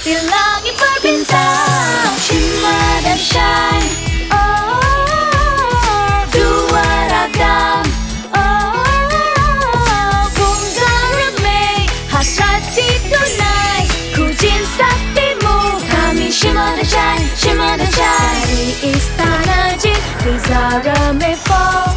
Di langit berbintang Shimmer dan shine. Oh, dua ragam Oh, Boom Zahramay Hasrat si ku Kujin saktimu Kami shimmer dan shine Shimmer dan shine. Di istana jin Di Zahramay fall.